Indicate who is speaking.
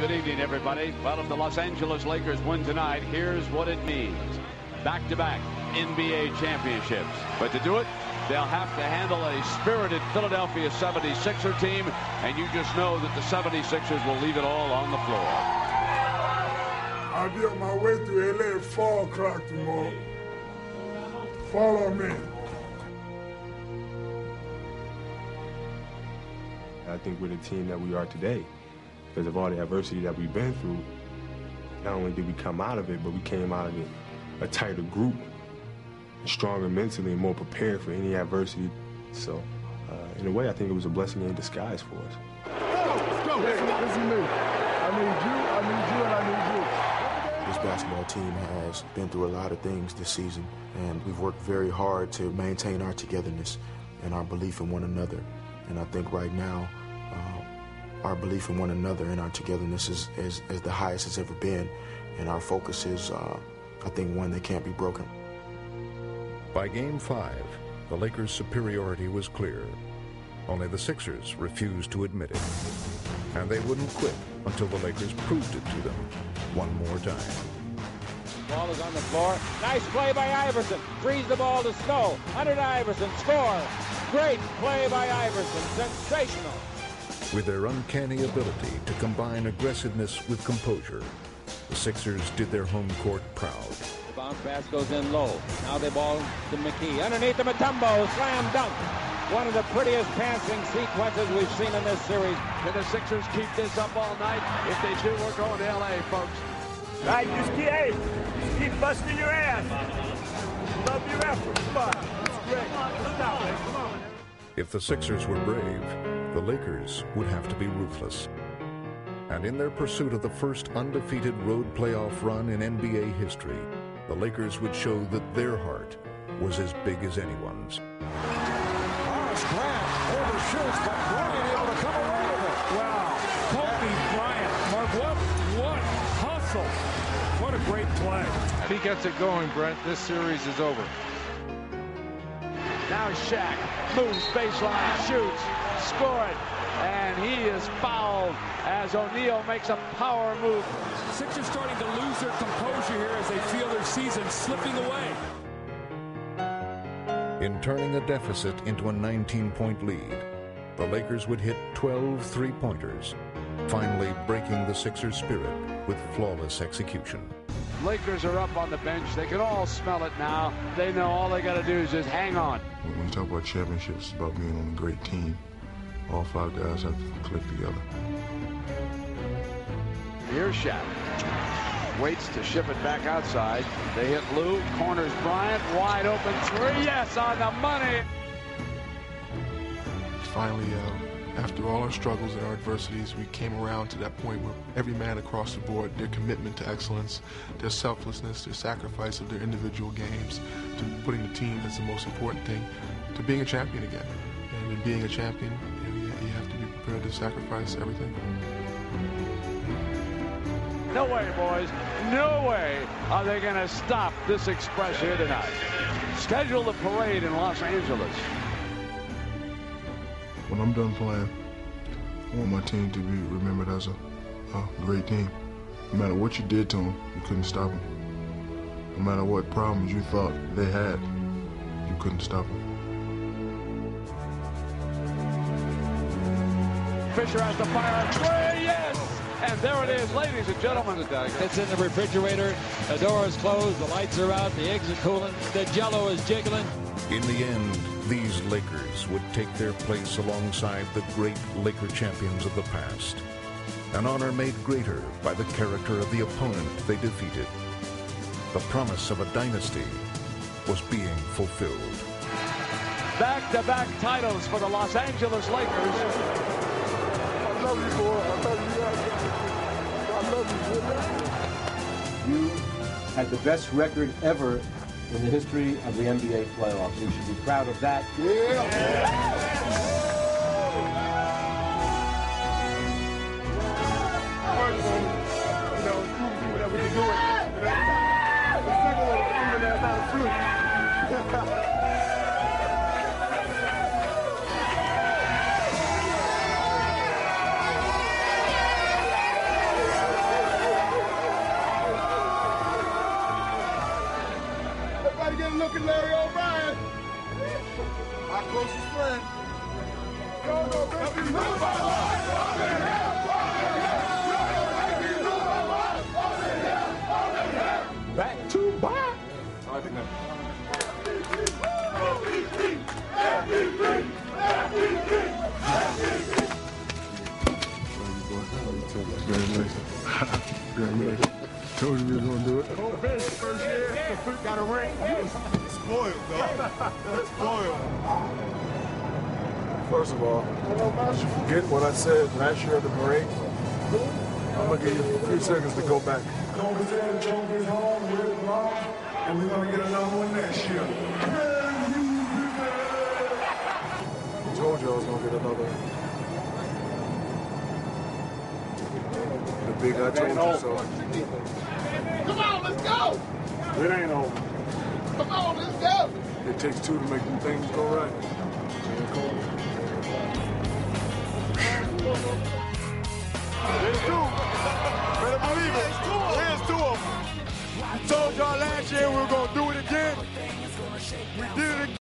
Speaker 1: Good evening, everybody. Well, if the Los Angeles Lakers win tonight, here's what it means. Back-to-back NBA championships. But to do it, they'll have to handle a spirited Philadelphia 76er team, and you just know that the 76ers will leave it all on the floor.
Speaker 2: I'll be on my way to LA at 4 o'clock tomorrow. Follow me.
Speaker 3: I think we're the team that we are today because of all the adversity that we've been through. Not only did we come out of it, but we came out of it a tighter group, stronger mentally, and more prepared for any adversity. So, uh, in a way, I think it was a blessing in disguise for us.
Speaker 2: Let's go. Listen, listen to me. I need you, I need you, and I need you.
Speaker 4: This basketball team has been through a lot of things this season, and we've worked very hard to maintain our togetherness and our belief in one another. And I think right now, our belief in one another and our togetherness is, is, is, the highest it's ever been. And our focus is, uh, I think, one that can't be broken.
Speaker 5: By game five, the Lakers' superiority was clear. Only the Sixers refused to admit it. And they wouldn't quit until the Lakers proved it to them one more time.
Speaker 6: Ball is on the floor. Nice play by Iverson. Frees the ball to Snow. Under to Iverson. Score. Great play by Iverson. Sensational.
Speaker 5: With their uncanny ability to combine aggressiveness with composure, the Sixers did their home court proud.
Speaker 6: The bounce pass goes in low. Now they ball to McKie. Underneath the Mutombo, Slam dunk. One of the prettiest passing sequences we've seen in this series.
Speaker 1: Can the Sixers keep this up all night? If they do, we're going to L.A., folks.
Speaker 7: Right, just keep, hey, just keep busting your ass. Love your effort. Come on. It's great. Stop it. Come on.
Speaker 5: If the Sixers were brave, the Lakers would have to be ruthless. And in their pursuit of the first undefeated road playoff run in NBA history, the Lakers would show that their heart was as big as anyone's.
Speaker 8: Horace Grant overshoots, but Bryant able to come away with it.
Speaker 9: Wow. Kobe Bryant. Mark, what, what hustle. What a great play.
Speaker 10: If he gets it going, Brent, this series is over.
Speaker 1: Now Shaq moves baseline, shoots, score it, and he is fouled as O'Neal makes a power move.
Speaker 9: Sixers starting to lose their composure here as they feel their season slipping away.
Speaker 5: In turning a deficit into a 19-point lead, the Lakers would hit 12 three-pointers, finally breaking the Sixers' spirit with flawless execution.
Speaker 1: Lakers are up on the bench. They can all smell it now. They know all they got to do is just hang on.
Speaker 11: When you talk about championships, it's about being on a great team. All five guys have to click together.
Speaker 1: Here's Shaq. Waits to ship it back outside. They hit Lue. Corners Bryant. Wide open three. Yes, on the money.
Speaker 11: Finally, uh, after all our struggles and our adversities, we came around to that point where every man across the board, their commitment to excellence, their selflessness, their sacrifice of their individual games, to putting the team as the most important thing, to being a champion again. And in being a champion, you, you have to be prepared to sacrifice everything.
Speaker 1: No way, boys. No way are they going to stop this express here tonight. Schedule the parade in Los Angeles.
Speaker 11: When I'm done playing, I want my team to be remembered as a, a great team. No matter what you did to them, you couldn't stop them. No matter what problems you thought they had, you couldn't stop them.
Speaker 1: Fisher has the fire on three, yes! And there it is, ladies and gentlemen.
Speaker 6: It's in the refrigerator. The door is closed. The lights are out. The eggs are cooling. The jello is jiggling.
Speaker 5: In the end, these Lakers would take their place alongside the great Laker champions of the past. An honor made greater by the character of the opponent they defeated. The promise of a dynasty was being fulfilled.
Speaker 1: Back-to-back titles for the Los Angeles Lakers.
Speaker 2: I love you, boy. I love you. I love
Speaker 12: you. You had the best record ever in the history of the NBA playoffs. You should be proud of that.
Speaker 2: Yeah. First
Speaker 11: Told you we were to do it.
Speaker 2: First year, got a ring. Spoiled, though. Spoiled.
Speaker 13: First of all, you forget what I said last year at the parade? I'm to give you a few seconds to go back.
Speaker 2: Mom, and we're to get another one next year.
Speaker 13: I told you I was to get another The big I told you so.
Speaker 2: Come on, let's go.
Speaker 13: It ain't over.
Speaker 2: Come on, let's go.
Speaker 13: It takes two to make them things go right. Yeah, Cole.
Speaker 2: There's two. Better believe it. There's two of them. We told y'all last year we were going to do it again. We did it